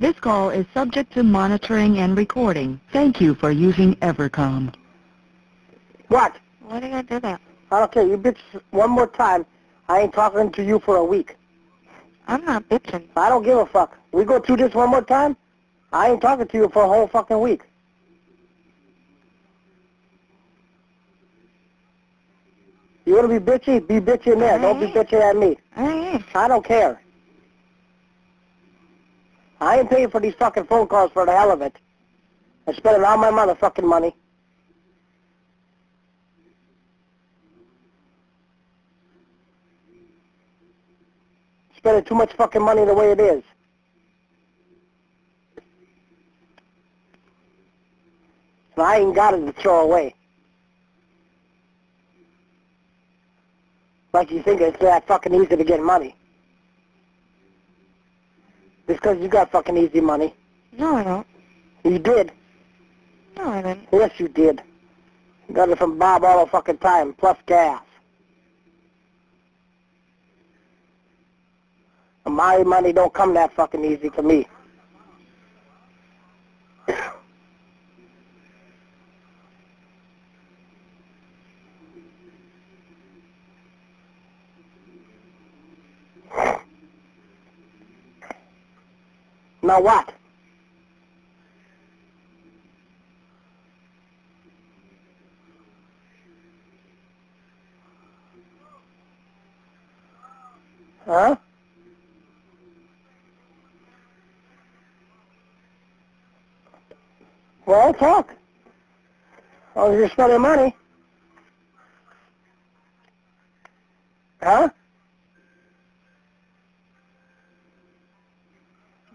This call is subject to monitoring and recording. Thank you for using Evercom. What? Why do you do that? I don't care. You bitch one more time. I ain't talking to you for a week. I'm not bitching. I don't give a fuck. We go through this one more time. I ain't talking to you for a whole fucking week. You want to be bitchy? Be bitchy in there. Don't be bitching at me. I ain't. I don't care. I ain't paying for these fucking phone calls for the hell of it. I'm spending all my motherfucking money. Spending too much fucking money the way it is. And I ain't got it to throw away. Like you think it's that fucking easy to get money. Just 'cause you got fucking easy money. No, I don't. You did. No, I didn't. Yes, you did. You got it from Bob all the fucking time, plus gas. And my money don't come that fucking easy to me. Now what? Huh? Well, talk. Oh, you're spending money. Huh?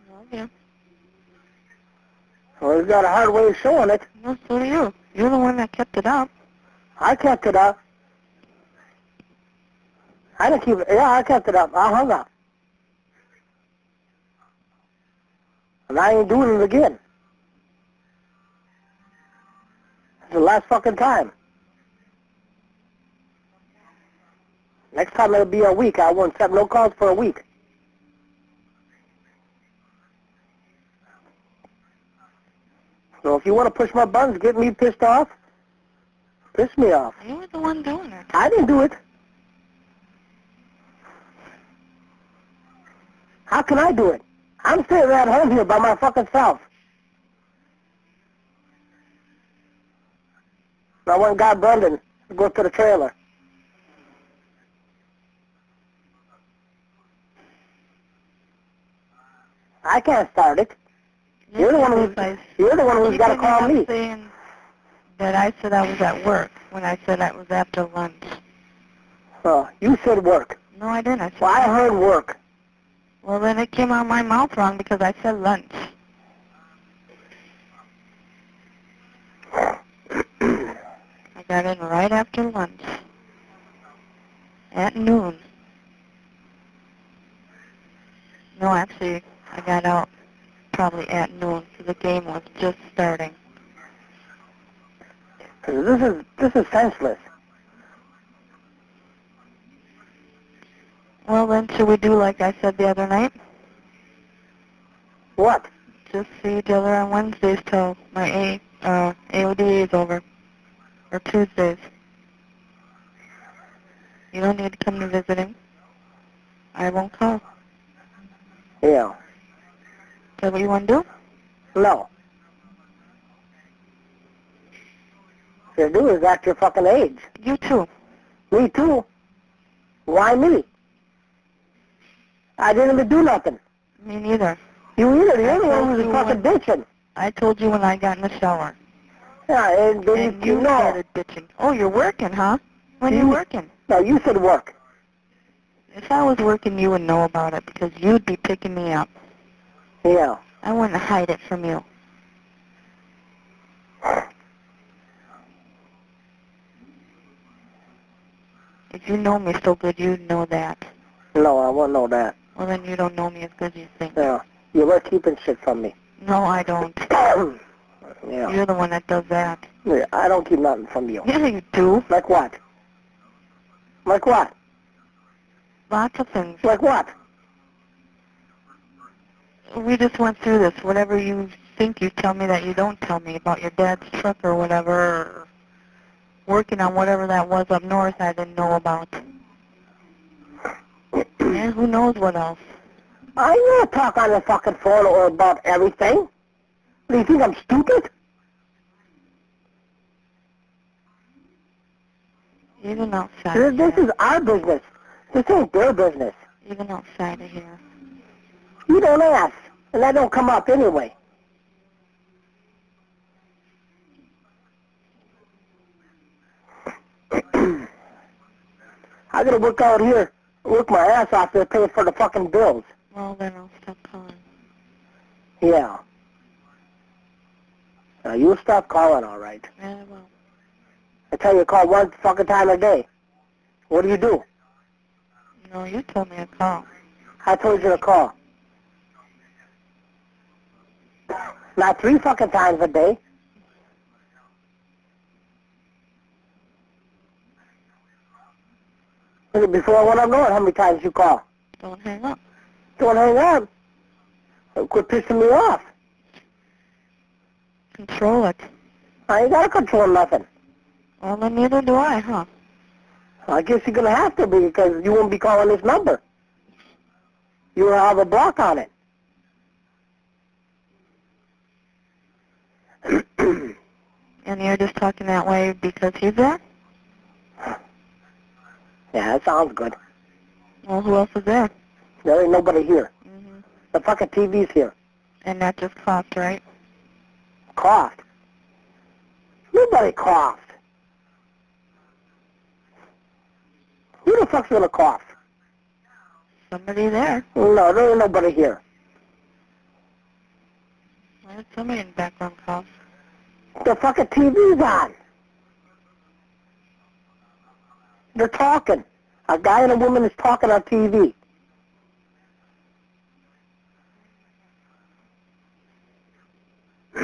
No, yeah. Well, you got a hard way of showing it. No, so do you. You're the one that kept it up. I kept it up. I didn't keep it. Yeah, I kept it up. I hung up. And I ain't doing it again. It's the last fucking time. Next time it'll be a week. I won't accept no calls for a week. So if you want to push my buttons, get me pissed off, piss me off. You were the one doing it. I didn't do it. How can I do it? I'm sitting at home here by my fucking self. I went and got Brendan to go to the trailer. I can't start it. You're the one who's, you're the one who's got to call me. saying that I said I was at work when I said I was after lunch. Oh, you said work. No, I didn't. I said Well, I heard work. Well, then it came out my mouth wrong because I said lunch. I got in right after lunch. At noon. No, actually, I got out probably at noon because the game was just starting. This is this is senseless. Well, then, should we do like I said the other night? What? Just see each other on Wednesdays till my A, uh, AODA is over. Or Tuesdays. You don't need to come to visiting. I won't call. Yeah. Is that what you want to do? No. You do is act your fucking age. You too. Me too. Why me? I didn't even do nothing. Me neither. You either. You're the one who's fucking bitching. I told you when I got in the shower. Yeah, and then And you, you know. started bitching. Oh, you're working, huh? When you You- working? No, you said work. If I was working, you would know about it because you'd be picking me up. Yeah. I want to hide it from you. If you know me so good, you'd know that. No, I won't know that. Well, then you don't know me as good as you think. Yeah. You were keeping shit from me. No, I don't. yeah. You're the one that does that. Yeah, I don't keep nothing from you. Yeah, you do. Like what? Like what? Lots of things. Like what? We just went through this. Whatever you think you tell me that you don't tell me about your dad's truck or whatever, working on whatever that was up north I didn't know about. And who knows what else. I gonna talk on the fucking phone or about everything. Do you think I'm stupid? Even outside. This, this is our business. This ain't their business. Even outside of here. You don't ask, and that don't come up anyway. I gotta work out here, work my ass off to pay for the fucking bills. Well, then I'll stop calling. Yeah. Now you'll stop calling, all right. Yeah, well. I tell you, to call one fucking time a day. What do you do? No, you told me to call. I told you to call. Not three fucking times a day. Before I went up north, how many times you call? Don't hang up. Don't hang up. Quit pissing me off. Control it. I ain't gotta control nothing. Well, then neither do I, huh? I guess you're gonna have to be because you won't be calling this number. You will have a block on it. And you're just talking that way because he's there? yeah, that sounds good. Well, who else is there? There ain't nobody here. hmm The fucking TV's here. And that just coughed, right? Coughed. Nobody coughed. Who the fuck's gonna cough? Somebody there. No, there ain't nobody here. Heard somebody in the background cough. The fucking TV's on. They're talking. A guy and a woman is talking on TV.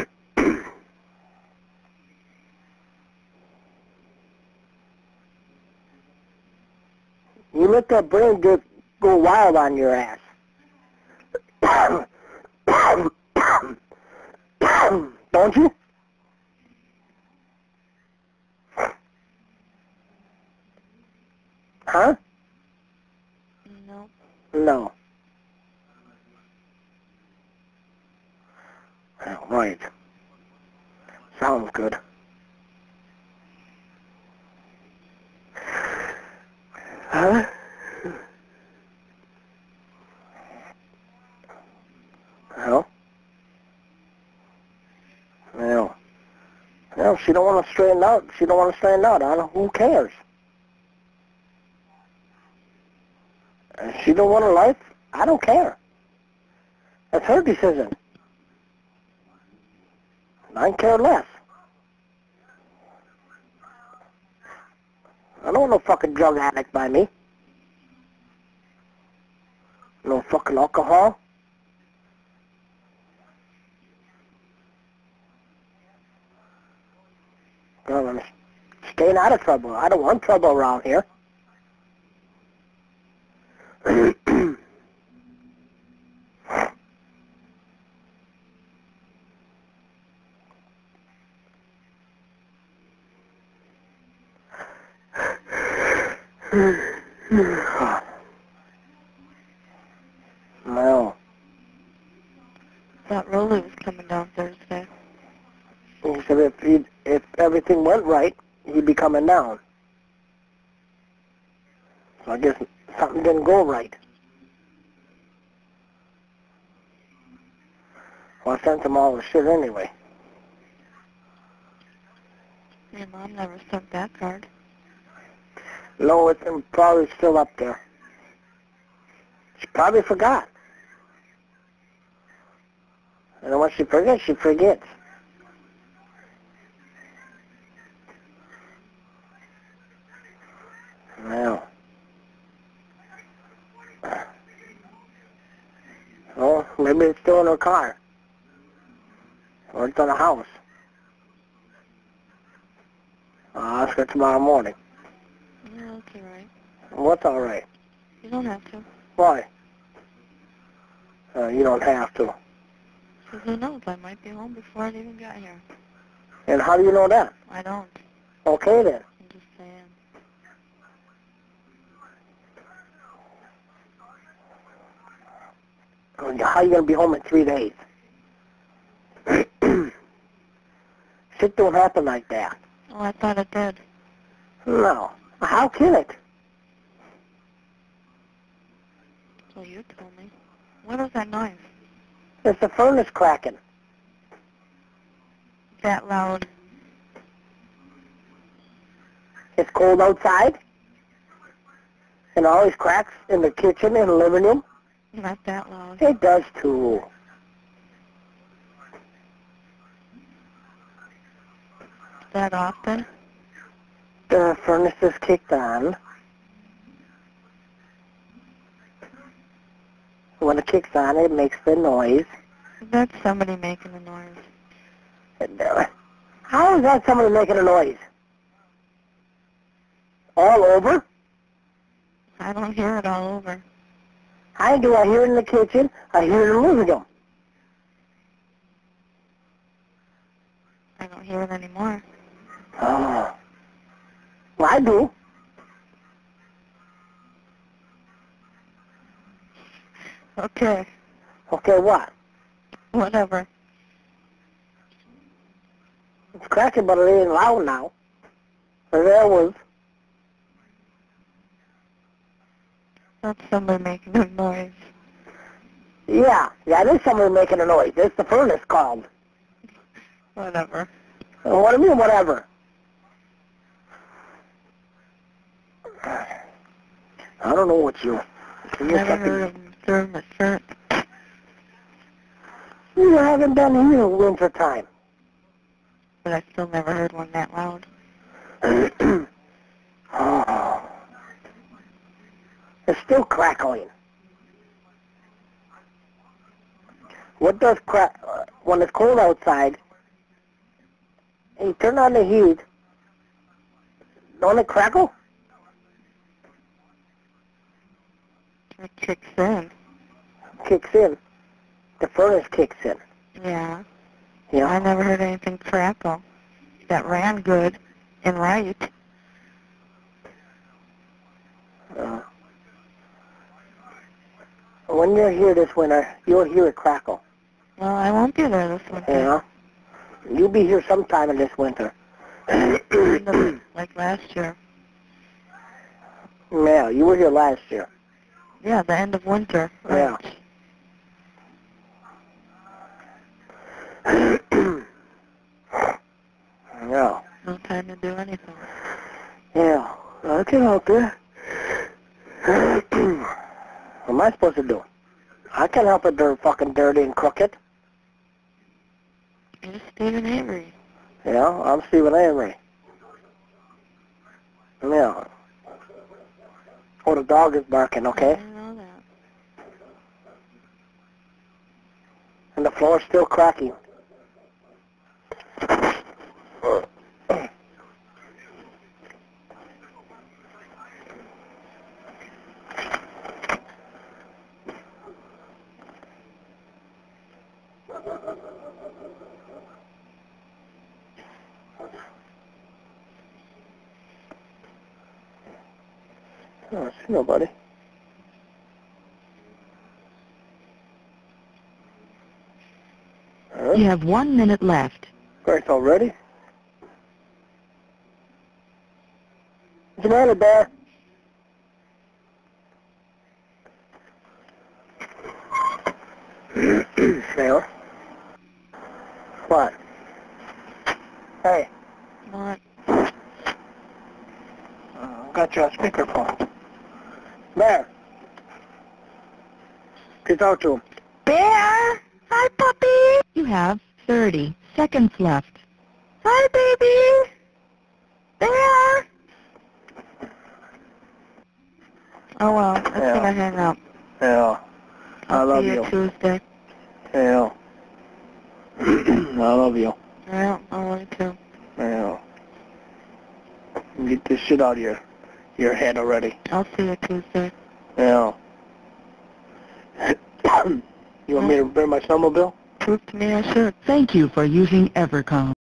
you let that brain get go wild on your ass. Don't you? Huh? No. No. Oh, right. Sounds good. Huh? Well. Well. Well, she don't want to straighten out. She don't want to straighten out. I don't, who cares? She don't want a life, I don't care. That's her decision. I care less. I don't want no fucking drug addict by me. No fucking alcohol. Well, I'm staying out of trouble. I don't want trouble around here. no. Thought Rolly was coming down Thursday. He said if he if everything went right, he'd be coming down. So I guess something didn't go right. Well, I sent him all the shit anyway. Your mom never sent that card. No, it's probably still up there. She probably forgot. And once she forgets, she forgets. Well. Oh, maybe it's still in her car. Or it's on a house. I'll ask her tomorrow morning. Yeah, that's all right. What's all right? You don't have to. Why? Uh, you don't have to. Who knows? I might be home before I even got here. And how do you know that? I don't. Okay then. I'm just saying. How are you going to be home in three days? Shit don't happen like that. Oh, I thought it did. No. How can it? So you told me. What is that noise? It's the furnace cracking. That loud. It's cold outside. And all these cracks in the kitchen and the living room. Not that loud. It does too. That often? The furnace is kicked on. When it kicks on, it makes the noise. That's somebody making a noise. How is that somebody making a noise? All over? I don't hear it all over. I do. I hear it in the kitchen. I hear it in the living room. I don't hear it anymore. Oh. Well, I do. Okay. Okay, what? Whatever. It's cracking, but it ain't loud now. There was. That's somebody making a noise. Yeah, yeah, there's somebody making a noise. It's the furnace called. Whatever. What do you mean, whatever? I don't know what you... fucking- heard of throwing the shirt. You haven't done here winter time. But I still never heard one that loud. oh. It's still crackling. What does crack... Uh, when it's cold outside, and you turn on the heat, don't it crackle? It kicks in. Kicks in. The furnace kicks in. Yeah. You know? I never heard anything crackle. That ran good and right. Uh, when you're here this winter, you'll hear it crackle. Well, I won't be there this winter. Know? You'll be here sometime in this winter. Like last year. yeah, you were here last year. Yeah, the end of winter. Yeah. Right. yeah. No time to do anything. Yeah. I can help you. What am I supposed to do? I can't help it they're fucking dirty and crooked. You're Steven Avery. Know, I'm Steven Avery. Yeah. Oh, the dog is barking, okay? I know that. And the floor's still cracking. Oh, I see nobody. Huh? You have one minute left. Great already? What's the matter, Bear? Sailor? What? Hey, What? uh, got you on speakerphone. Bear. To? Bear! Hi, puppy! You have 30 seconds left. Hi, baby! Bear! Oh, well, it's Yeah. gonna hang up. Yeah. I I'll love see you. Tuesday. Yeah. I love you. Yeah, I love to. too. Yeah. Get this shit out of your your head already. I'll see you Tuesday. Yeah. You want me to bring my snowmobile? Me I. Thank you for using Evercom.